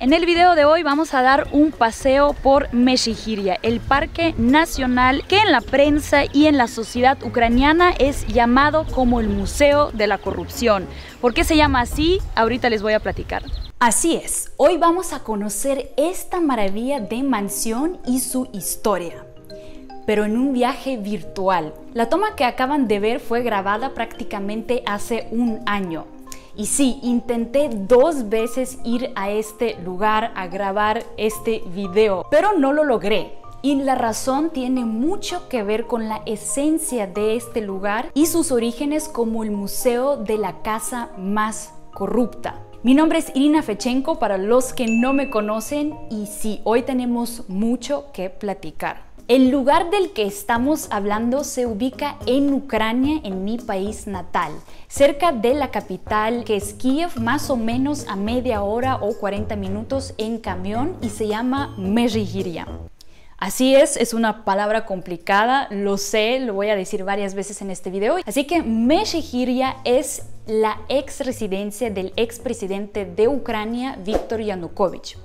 En el video de hoy vamos a dar un paseo por Meshigiria, el parque nacional que en la prensa y en la sociedad ucraniana es llamado como el Museo de la Corrupción. ¿Por qué se llama así? Ahorita les voy a platicar. Así es, hoy vamos a conocer esta maravilla de mansión y su historia pero en un viaje virtual. La toma que acaban de ver fue grabada prácticamente hace un año. Y sí, intenté dos veces ir a este lugar a grabar este video, pero no lo logré. Y la razón tiene mucho que ver con la esencia de este lugar y sus orígenes como el museo de la casa más corrupta. Mi nombre es Irina Fechenko para los que no me conocen y sí, hoy tenemos mucho que platicar. El lugar del que estamos hablando se ubica en Ucrania, en mi país natal, cerca de la capital que es Kiev, más o menos a media hora o 40 minutos en camión y se llama Mezhigiria. Así es, es una palabra complicada, lo sé, lo voy a decir varias veces en este video. Así que Mezhigiria es la ex residencia del expresidente de Ucrania, Viktor Yanukovych.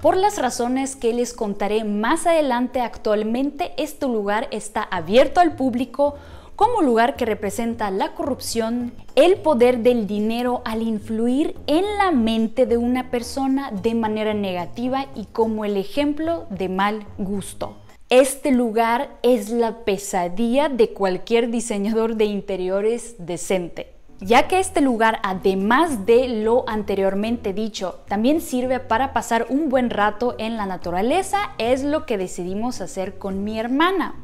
Por las razones que les contaré más adelante, actualmente este lugar está abierto al público como lugar que representa la corrupción, el poder del dinero al influir en la mente de una persona de manera negativa y como el ejemplo de mal gusto. Este lugar es la pesadilla de cualquier diseñador de interiores decente ya que este lugar, además de lo anteriormente dicho, también sirve para pasar un buen rato en la naturaleza, es lo que decidimos hacer con mi hermana.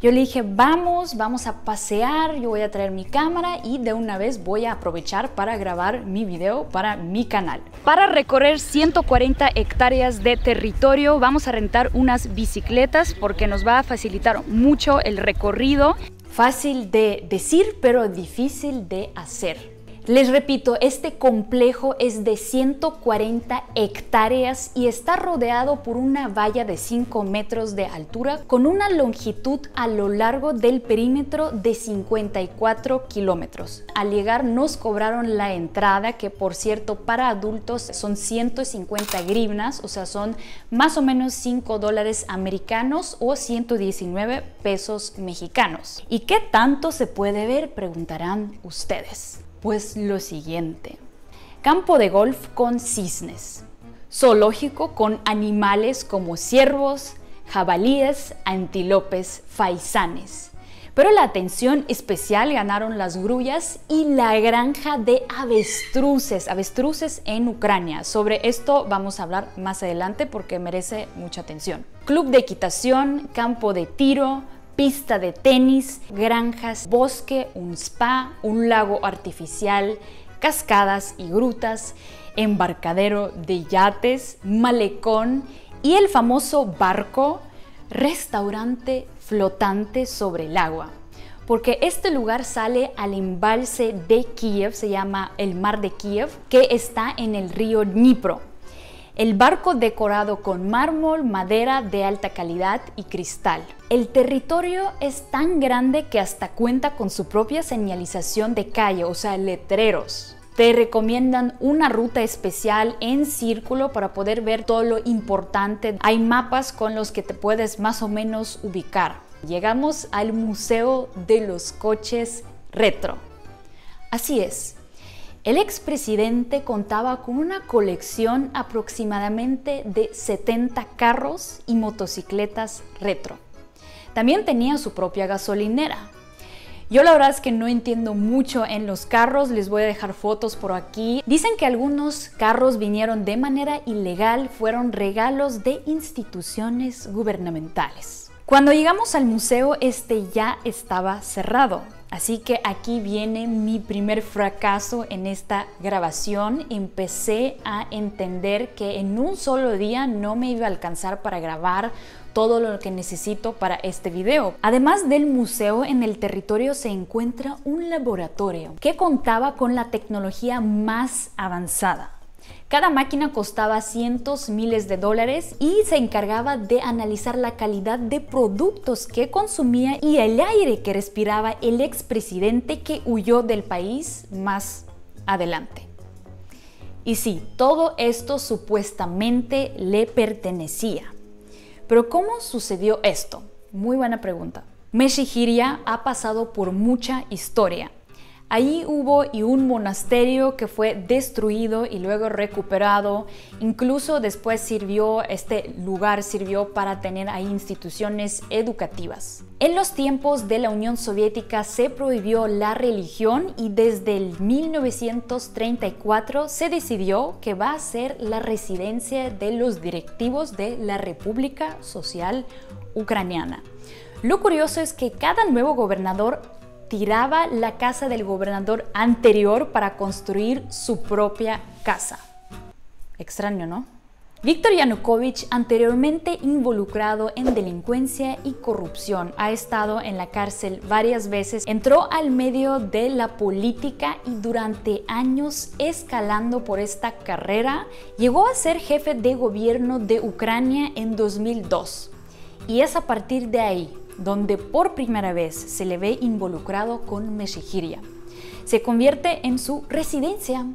Yo le dije, vamos, vamos a pasear, yo voy a traer mi cámara y de una vez voy a aprovechar para grabar mi video para mi canal. Para recorrer 140 hectáreas de territorio vamos a rentar unas bicicletas porque nos va a facilitar mucho el recorrido. Fácil de decir, pero difícil de hacer. Les repito, este complejo es de 140 hectáreas y está rodeado por una valla de 5 metros de altura con una longitud a lo largo del perímetro de 54 kilómetros. Al llegar nos cobraron la entrada que por cierto para adultos son 150 grivnas, o sea son más o menos 5 dólares americanos o 119 pesos mexicanos. ¿Y qué tanto se puede ver? Preguntarán ustedes. Pues lo siguiente. Campo de golf con cisnes. Zoológico con animales como ciervos, jabalíes, antílopes, faisanes. Pero la atención especial ganaron las grullas y la granja de avestruces, avestruces en Ucrania. Sobre esto vamos a hablar más adelante porque merece mucha atención. Club de equitación, campo de tiro, pista de tenis, granjas, bosque, un spa, un lago artificial, cascadas y grutas, embarcadero de yates, malecón y el famoso barco, restaurante flotante sobre el agua. Porque este lugar sale al embalse de Kiev, se llama el Mar de Kiev, que está en el río Dnipro. El barco decorado con mármol, madera de alta calidad y cristal. El territorio es tan grande que hasta cuenta con su propia señalización de calle, o sea, letreros. Te recomiendan una ruta especial en círculo para poder ver todo lo importante. Hay mapas con los que te puedes más o menos ubicar. Llegamos al Museo de los Coches Retro. Así es, el expresidente contaba con una colección aproximadamente de 70 carros y motocicletas retro. También tenía su propia gasolinera. Yo la verdad es que no entiendo mucho en los carros, les voy a dejar fotos por aquí. Dicen que algunos carros vinieron de manera ilegal, fueron regalos de instituciones gubernamentales. Cuando llegamos al museo, este ya estaba cerrado. Así que aquí viene mi primer fracaso en esta grabación. Empecé a entender que en un solo día no me iba a alcanzar para grabar todo lo que necesito para este video. Además del museo, en el territorio se encuentra un laboratorio que contaba con la tecnología más avanzada. Cada máquina costaba cientos miles de dólares y se encargaba de analizar la calidad de productos que consumía y el aire que respiraba el expresidente que huyó del país más adelante. Y sí, todo esto supuestamente le pertenecía. Pero ¿cómo sucedió esto? Muy buena pregunta. Meshigiria ha pasado por mucha historia. Ahí hubo y un monasterio que fue destruido y luego recuperado. Incluso después sirvió, este lugar sirvió para tener ahí instituciones educativas. En los tiempos de la Unión Soviética se prohibió la religión y desde el 1934 se decidió que va a ser la residencia de los directivos de la República Social Ucraniana. Lo curioso es que cada nuevo gobernador tiraba la casa del gobernador anterior para construir su propia casa. Extraño, ¿no? Víctor Yanukovych, anteriormente involucrado en delincuencia y corrupción, ha estado en la cárcel varias veces, entró al medio de la política y durante años escalando por esta carrera, llegó a ser jefe de gobierno de Ucrania en 2002. Y es a partir de ahí donde por primera vez se le ve involucrado con Meshigiria. Se convierte en su residencia.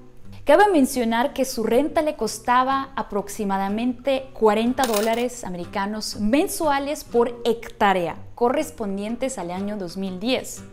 Cabe mencionar que su renta le costaba aproximadamente 40 dólares americanos mensuales por hectárea, correspondientes al año 2010.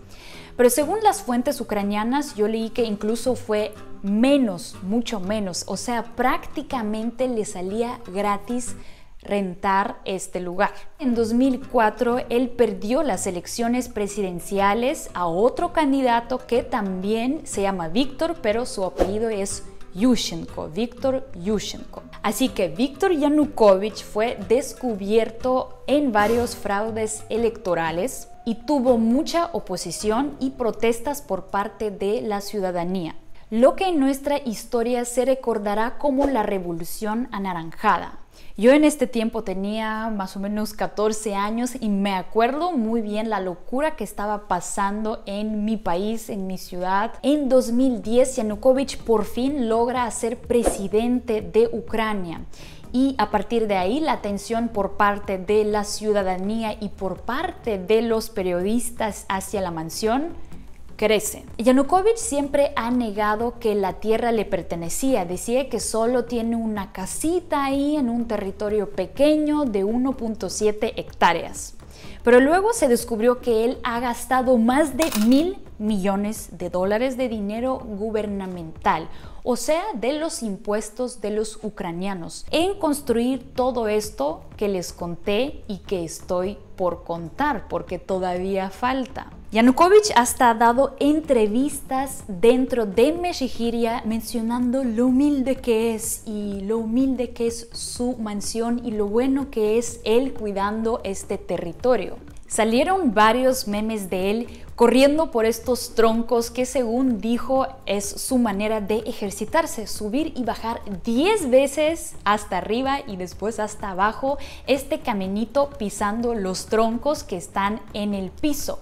Pero según las fuentes ucranianas, yo leí que incluso fue menos, mucho menos, o sea, prácticamente le salía gratis rentar este lugar. En 2004 él perdió las elecciones presidenciales a otro candidato que también se llama Víctor, pero su apellido es Yushchenko, Víctor Yushchenko. Así que Víctor Yanukovych fue descubierto en varios fraudes electorales y tuvo mucha oposición y protestas por parte de la ciudadanía lo que en nuestra historia se recordará como la Revolución Anaranjada. Yo en este tiempo tenía más o menos 14 años y me acuerdo muy bien la locura que estaba pasando en mi país, en mi ciudad. En 2010 Yanukovych por fin logra ser presidente de Ucrania y a partir de ahí la atención por parte de la ciudadanía y por parte de los periodistas hacia la mansión crece. Yanukovych siempre ha negado que la tierra le pertenecía, decía que solo tiene una casita ahí en un territorio pequeño de 1.7 hectáreas. Pero luego se descubrió que él ha gastado más de mil millones de dólares de dinero gubernamental, o sea, de los impuestos de los ucranianos, en construir todo esto que les conté y que estoy por contar, porque todavía falta. Yanukovych hasta ha dado entrevistas dentro de Meshigiria mencionando lo humilde que es y lo humilde que es su mansión y lo bueno que es él cuidando este territorio. Salieron varios memes de él corriendo por estos troncos que según dijo es su manera de ejercitarse, subir y bajar 10 veces hasta arriba y después hasta abajo este caminito pisando los troncos que están en el piso.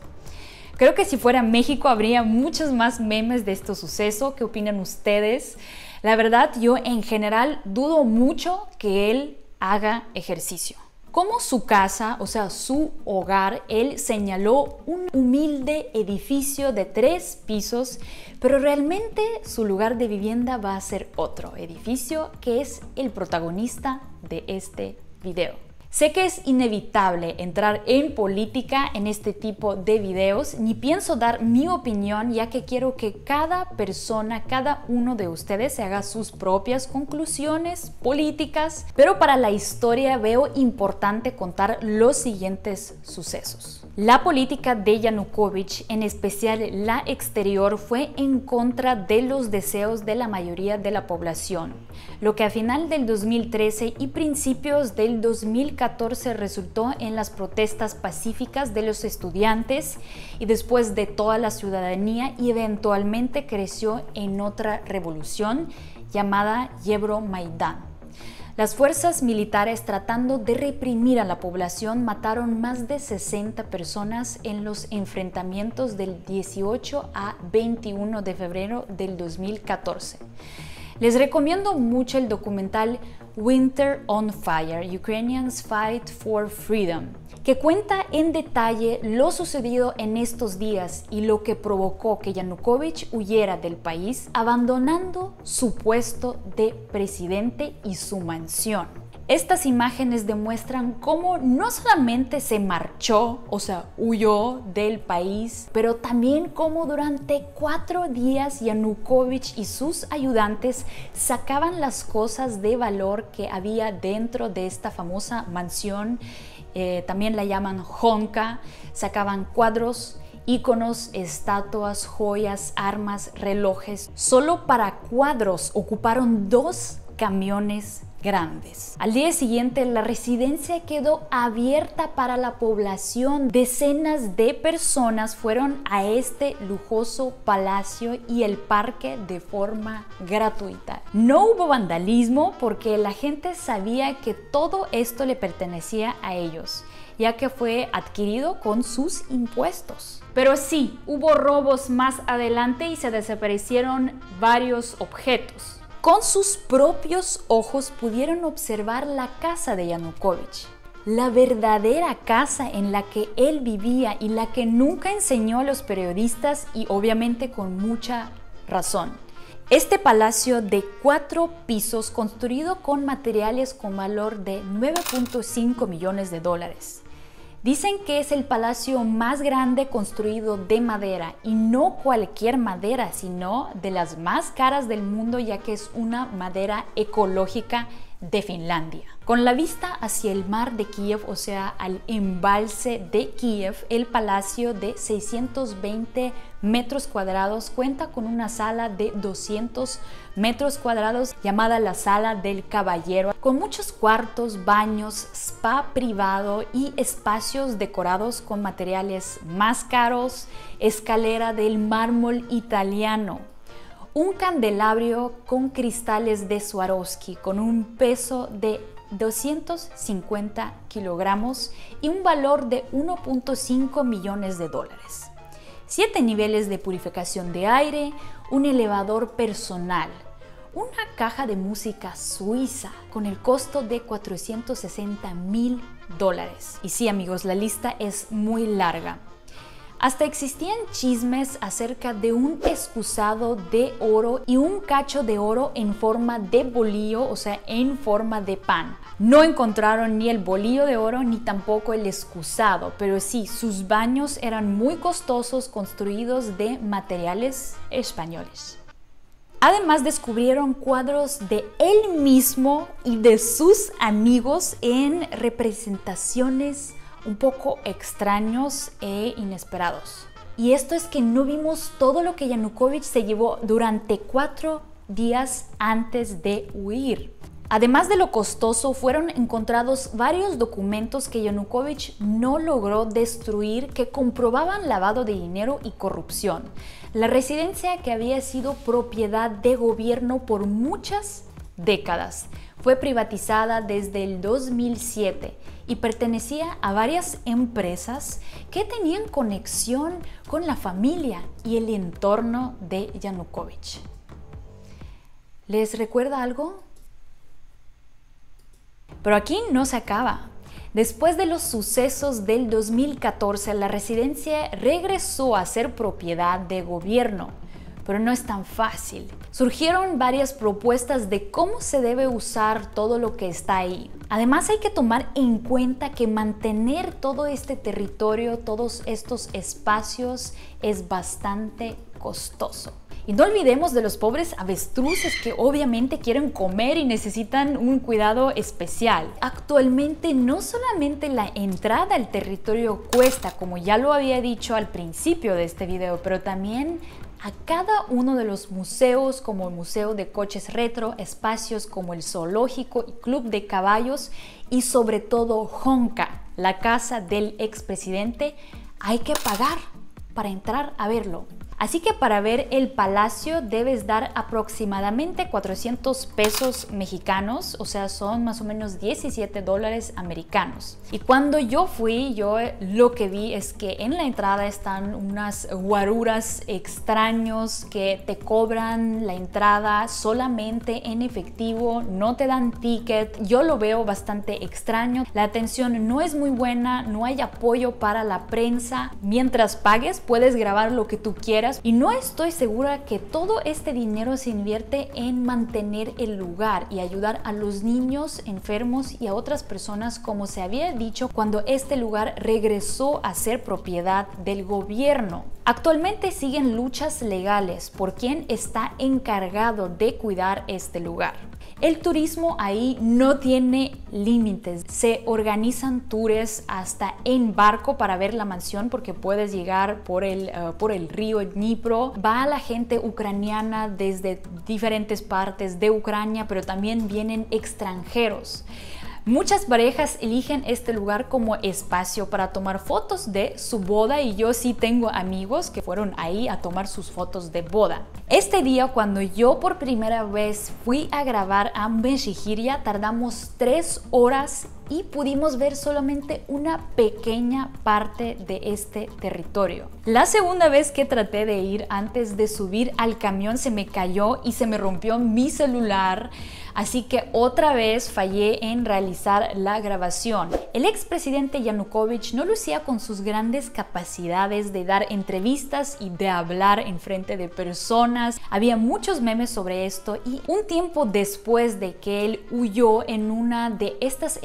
Creo que si fuera México habría muchos más memes de este suceso. ¿Qué opinan ustedes? La verdad, yo en general dudo mucho que él haga ejercicio. Como su casa, o sea, su hogar, él señaló un humilde edificio de tres pisos, pero realmente su lugar de vivienda va a ser otro edificio que es el protagonista de este video. Sé que es inevitable entrar en política en este tipo de videos, ni pienso dar mi opinión ya que quiero que cada persona, cada uno de ustedes se haga sus propias conclusiones políticas, pero para la historia veo importante contar los siguientes sucesos. La política de Yanukovych, en especial la exterior, fue en contra de los deseos de la mayoría de la población, lo que a final del 2013 y principios del 2014 resultó en las protestas pacíficas de los estudiantes y después de toda la ciudadanía y eventualmente creció en otra revolución llamada Yevro Maidán. Las fuerzas militares tratando de reprimir a la población mataron más de 60 personas en los enfrentamientos del 18 a 21 de febrero del 2014. Les recomiendo mucho el documental Winter on Fire, Ukrainians Fight for Freedom, que cuenta en detalle lo sucedido en estos días y lo que provocó que Yanukovych huyera del país, abandonando su puesto de presidente y su mansión. Estas imágenes demuestran cómo no solamente se marchó, o sea, huyó del país, pero también cómo durante cuatro días Yanukovych y sus ayudantes sacaban las cosas de valor que había dentro de esta famosa mansión. Eh, también la llaman Honka, sacaban cuadros, íconos, estatuas, joyas, armas, relojes. Solo para cuadros ocuparon dos camiones grandes. Al día siguiente, la residencia quedó abierta para la población. Decenas de personas fueron a este lujoso palacio y el parque de forma gratuita. No hubo vandalismo porque la gente sabía que todo esto le pertenecía a ellos ya que fue adquirido con sus impuestos. Pero sí, hubo robos más adelante y se desaparecieron varios objetos. Con sus propios ojos pudieron observar la casa de Yanukovych, la verdadera casa en la que él vivía y la que nunca enseñó a los periodistas y obviamente con mucha razón. Este palacio de cuatro pisos construido con materiales con valor de 9.5 millones de dólares Dicen que es el palacio más grande construido de madera y no cualquier madera, sino de las más caras del mundo ya que es una madera ecológica de Finlandia. Con la vista hacia el mar de Kiev, o sea, al embalse de Kiev, el palacio de 620 metros cuadrados cuenta con una sala de 200 metros cuadrados llamada la Sala del Caballero, con muchos cuartos, baños, spa privado y espacios decorados con materiales más caros, escalera del mármol italiano, un candelabro con cristales de Swarovski con un peso de 250 kilogramos y un valor de 1.5 millones de dólares. Siete niveles de purificación de aire, un elevador personal, una caja de música suiza con el costo de 460 mil dólares. Y sí amigos, la lista es muy larga. Hasta existían chismes acerca de un excusado de oro y un cacho de oro en forma de bolillo, o sea, en forma de pan. No encontraron ni el bolillo de oro ni tampoco el excusado, pero sí, sus baños eran muy costosos construidos de materiales españoles. Además descubrieron cuadros de él mismo y de sus amigos en representaciones un poco extraños e inesperados. Y esto es que no vimos todo lo que Yanukovych se llevó durante cuatro días antes de huir. Además de lo costoso, fueron encontrados varios documentos que Yanukovych no logró destruir que comprobaban lavado de dinero y corrupción. La residencia que había sido propiedad de gobierno por muchas décadas fue privatizada desde el 2007 y pertenecía a varias empresas que tenían conexión con la familia y el entorno de Yanukovych. ¿Les recuerda algo? Pero aquí no se acaba. Después de los sucesos del 2014, la residencia regresó a ser propiedad de gobierno pero no es tan fácil. Surgieron varias propuestas de cómo se debe usar todo lo que está ahí. Además hay que tomar en cuenta que mantener todo este territorio, todos estos espacios es bastante costoso. Y no olvidemos de los pobres avestruces que obviamente quieren comer y necesitan un cuidado especial. Actualmente no solamente la entrada al territorio cuesta, como ya lo había dicho al principio de este video, pero también a cada uno de los museos como el Museo de Coches Retro, espacios como el Zoológico y Club de Caballos y sobre todo Honka, la casa del expresidente, hay que pagar para entrar a verlo. Así que para ver el palacio debes dar aproximadamente 400 pesos mexicanos, o sea, son más o menos 17 dólares americanos. Y cuando yo fui, yo lo que vi es que en la entrada están unas guaruras extraños que te cobran la entrada solamente en efectivo, no te dan ticket. Yo lo veo bastante extraño. La atención no es muy buena, no hay apoyo para la prensa. Mientras pagues, puedes grabar lo que tú quieras y no estoy segura que todo este dinero se invierte en mantener el lugar y ayudar a los niños enfermos y a otras personas como se había dicho cuando este lugar regresó a ser propiedad del gobierno. Actualmente siguen luchas legales por quien está encargado de cuidar este lugar. El turismo ahí no tiene límites. Se organizan tours hasta en barco para ver la mansión porque puedes llegar por el, eh, por el río Dnipro. Va la gente ucraniana desde diferentes partes de Ucrania, pero también vienen extranjeros. Muchas parejas eligen este lugar como espacio para tomar fotos de su boda y yo sí tengo amigos que fueron ahí a tomar sus fotos de boda. Este día cuando yo por primera vez fui a grabar a Meshigiria tardamos tres horas y pudimos ver solamente una pequeña parte de este territorio. La segunda vez que traté de ir antes de subir al camión se me cayó y se me rompió mi celular. Así que otra vez fallé en realizar la grabación. El expresidente Yanukovych no lucía con sus grandes capacidades de dar entrevistas y de hablar en frente de personas. Había muchos memes sobre esto y un tiempo después de que él huyó en una de estas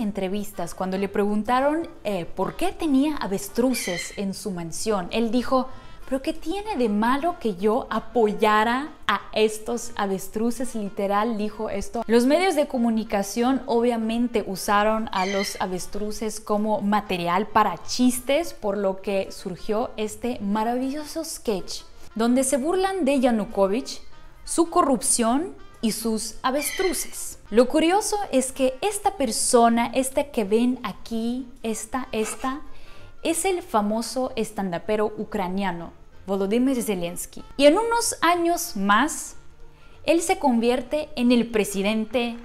cuando le preguntaron eh, por qué tenía avestruces en su mansión, él dijo, pero ¿qué tiene de malo que yo apoyara a estos avestruces? Literal dijo esto. Los medios de comunicación obviamente usaron a los avestruces como material para chistes, por lo que surgió este maravilloso sketch donde se burlan de Yanukovych, su corrupción y sus avestruces. Lo curioso es que esta persona, esta que ven aquí, esta, esta, es el famoso estandapero ucraniano Volodymyr Zelensky. Y en unos años más, él se convierte en el presidente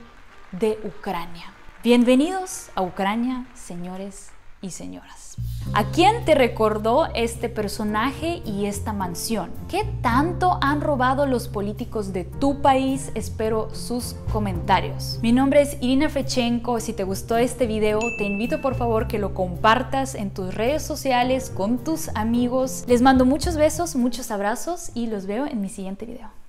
de Ucrania. Bienvenidos a Ucrania, señores y señoras. ¿A quién te recordó este personaje y esta mansión? ¿Qué tanto han robado los políticos de tu país? Espero sus comentarios. Mi nombre es Irina Fechenko. Si te gustó este video, te invito por favor que lo compartas en tus redes sociales con tus amigos. Les mando muchos besos, muchos abrazos y los veo en mi siguiente video.